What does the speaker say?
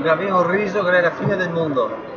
Gravino, un riso che è la fine del mondo.